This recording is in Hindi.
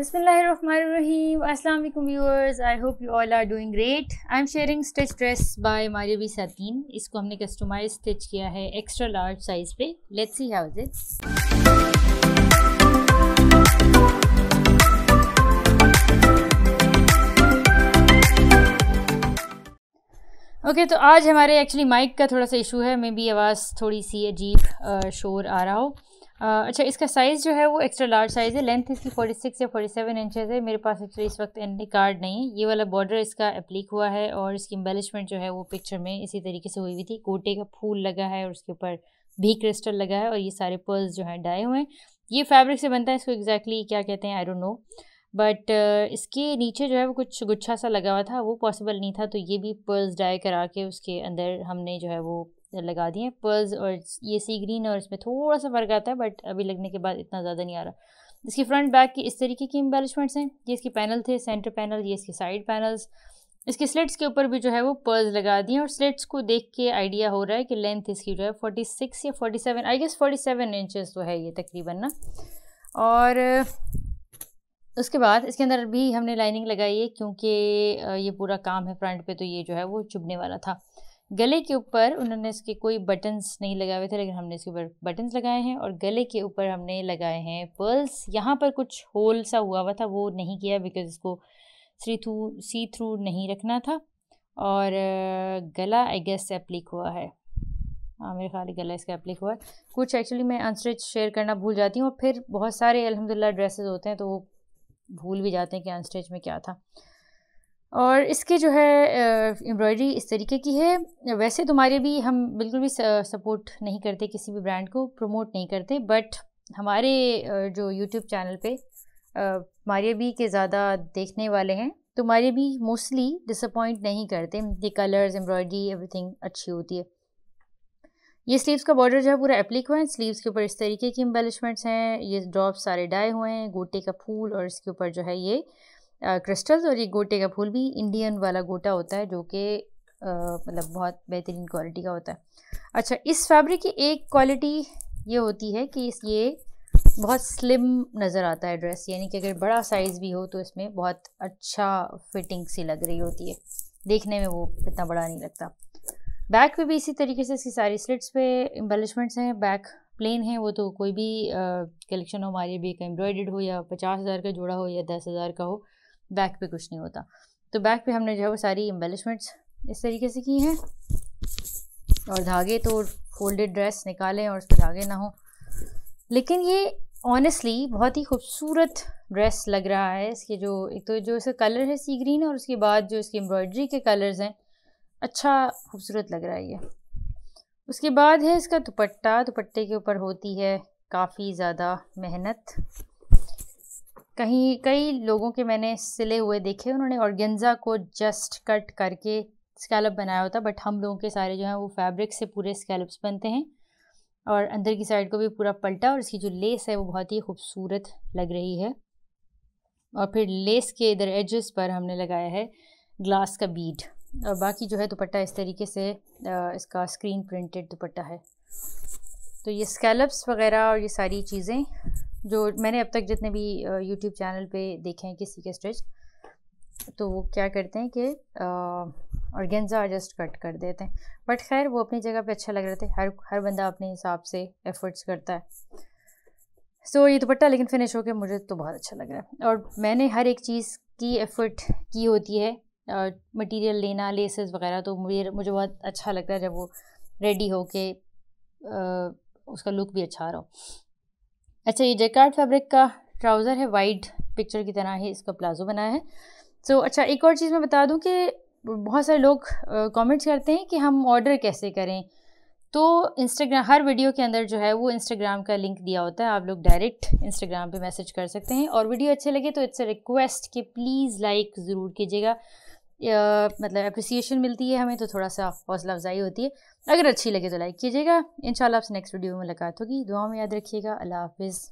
अस्सलाम वालेकुम viewers I hope you all are doing great I am sharing stitch dress by Maria B satin इसको हमने कस्टमाइज स्टिच किया है एक्स्ट्रा लार्ज साइज़ पे. Let's see how it okay तो आज हमारे एक्चुअली माइक का थोड़ा सा इशू है. मे बी आवाज़ थोड़ी सी अजीब शोर आ रहा हो. अच्छा इसका साइज़ जो है वो एक्स्ट्रा लार्ज साइज़ है। लेंथ इसकी 46 या 47 इंचज़ है। मेरे पास एक्चुअली इस वक्त एंडी कार्ड नहीं है। ये वाला बॉर्डर इसका अप्लीक हुआ है और इसकी एम्बेलिशमेंट जो है वो पिक्चर में इसी तरीके से हुई हुई थी। गोटे का फूल लगा है और उसके ऊपर भी क्रिस्टल लगा है और ये सारे पर्ल्स जो हैं, डाए हुए हैं। ये फैब्रिक से बनता है, इसको एग्जैक्टली क्या कहते हैं? I don't know but uh, इसके नीचे जो है वो कुछ गुच्छा सा लगा हुआ था वो पॉसिबल नहीं था तो ये भी पर्ल्स डाई करा के उसके अंदर हमने जो है वो लगा दिए पर्ल्स और ये सी ग्रीन और इसमें थोड़ा सा फ़र्क आता है बट अभी लगने के बाद इतना ज़्यादा नहीं आ रहा। इसकी फ्रंट बैक की इस तरीके की एम्बेलिशमेंट्स हैं ये इसके पैनल थे सेंटर पैनल ये इसके साइड पैनल्स इसके स्लिट्स के ऊपर भी जो है वो पर्ल्स लगा दिए और स्लिट्स को देख के आइडिया हो रहा है कि लेंथ इसकी जो है फोर्टी सिक्स या forty seven I guess forty seven inches तो है ये तकरीबन ना। और उसके बाद इसके अंदर भी हमने लाइनिंग लगाई है क्योंकि ये पूरा काम है फ्रंट पे तो ये जो है वो चुभने वाला था। गले के ऊपर उन्होंने इसके कोई बटन्स नहीं लगाए हुए थे, लेकिन हमने इसके ऊपर बटन्स लगाए हैं और गले के ऊपर हमने लगाए हैं पर्ल्स यहाँ पर कुछ होल सा हुआ हुआ था, वो नहीं किया बिकॉज़ इसको सी थ्रू सी थ्रू नहीं रखना था। और गला आई गेस एप्लिक हुआ है। हाँ मेरे ख्याल गला इसका एप्लिक हुआ है। कुछ एक्चुअली मैं अनस्टिच शेयर करना भूल जाती हूँ और फिर बहुत सारे अलहमदिल्ला ड्रेसेस होते हैं तो वो भूल भी जाते हैं कि अनस्टिच में क्या था। और इसके जो है एम्ब्रॉयडरी इस तरीके की है। वैसे तुम्हारे भी हम बिल्कुल भी सपोर्ट नहीं करते किसी भी ब्रांड को, प्रमोट नहीं करते, बट हमारे जो यूट्यूब चैनल पे मारिया भी के ज़्यादा देखने वाले हैं तो मारिया भी मोस्टली डिसअपॉइंट नहीं करते। ये कलर्स एम्ब्रॉयडरी एवरीथिंग अच्छी होती है। ये स्लीव्स का बॉर्डर जो है पूरा एप्लिक हुआ है स्लीव्स के ऊपर इस तरीके की एम्बेलिशमेंट्स हैं, ये ड्रॉप सारे डाए हुए हैं, गोटे का फूल और इसके ऊपर जो है ये क्रिस्टल्स और ये गोटे का फूल भी इंडियन वाला गोटा होता है जो कि मतलब बहुत बेहतरीन क्वालिटी का होता है। अच्छा इस फैब्रिक की एक क्वालिटी ये होती है कि इस ये बहुत स्लिम नज़र आता है ड्रेस यानी कि अगर बड़ा साइज़ भी हो तो इसमें बहुत अच्छा फिटिंग सी लग रही होती है। देखने में वो इतना बड़ा नहीं लगता। बैक पे भी इसी तरीके से इसकी सारी स्लिट्स पे एम्बेलिशमेंट्स हैं बैक प्लेन है, वो तो कोई भी कलेक्शन हो, हमारी भी एम्ब्रॉयडेड हो या पचास हज़ार का जोड़ा हो या दस हज़ार का हो बैक पे कुछ नहीं होता। तो बैक पे हमने जो है वो सारी एम्बेलिशमेंट्स इस तरीके से की हैं। और धागे तो फोल्डेड ड्रेस निकालें और उस पर धागे ना हो। लेकिन ये ऑनेस्टली बहुत ही खूबसूरत ड्रेस लग रहा है। इसके जो, एक तो जो इसका कलर है सी ग्रीन और उसके बाद जो इसकी एम्ब्रॉयडरी के कलर्स हैं अच्छा खूबसूरत लग रहा है ये। उसके बाद है इसका दुपट्टा। दुपट्टे के ऊपर होती है काफ़ी ज़्यादा मेहनत। कहीं, कई लोगों के मैंने सिले हुए देखे, उन्होंने ऑर्गेन्जा को जस्ट कट करके स्कैलप बनाया होता, बट हम लोगों के सारे जो हैं वो फैब्रिक से पूरे स्कैलप्स बनते हैं और अंदर की साइड को भी पूरा पलटा और इसकी जो लेस है वो बहुत ही खूबसूरत लग रही है। और फिर लेस के इधर एजेस पर हमने लगाया है ग्लास का बीड। और बाकी जो है दुपट्टा इस तरीके से इसका स्क्रीन प्रिंटेड दुपट्टा है। तो ये स्कैलप्स वगैरह और ये सारी चीज़ें जो मैंने अब तक जितने भी यूट्यूब चैनल पे देखे हैं किसी के स्टिच तो वो क्या करते हैं कि ऑर्गेन्जा एडजस्ट कट कर देते हैं। बट खैर वो अपनी जगह पे अच्छा लग रहा था हर हर बंदा अपने हिसाब से एफर्ट्स करता है। सो so, ये दुपट्टा लेकिन फिनिश होकर मुझे तो बहुत अच्छा लग रहा है। और मैंने हर एक चीज़ की एफर्ट की होती है मटेरियल लेना लेसेस वगैरह तो मुझे मुझे बहुत अच्छा लगता है जब वो रेडी हो के उसका लुक भी अच्छा आ रहा हो। अच्छा ये जेकार्ड फैब्रिक का ट्राउज़र है वाइड पिक्चर की तरह ही इसका प्लाजो बनाया है। सो so, अच्छा एक और चीज़ मैं बता दूँ कि बहुत सारे लोग कमेंट्स करते हैं कि हम ऑर्डर कैसे करें। तो इंस्टाग्राम हर वीडियो के अंदर जो है वो इंस्टाग्राम का लिंक दिया होता है आप लोग डायरेक्ट इंस्टाग्राम पे मैसेज कर सकते हैं। और वीडियो अच्छे लगे तो इट्स अ रिक्वेस्ट कि प्लीज़ लाइक ज़रूर कीजिएगा। मतलब अप्रिसिएशन मिलती है हमें तो थोड़ा सा हौसला अफजाई होती है। अगर अच्छी लगे तो लाइक कीजिएगा। इन आपसे नेक्स्ट वीडियो में मुलाकात होगी। दुआ में याद रखिएगा। अल्लाह हाफिज़।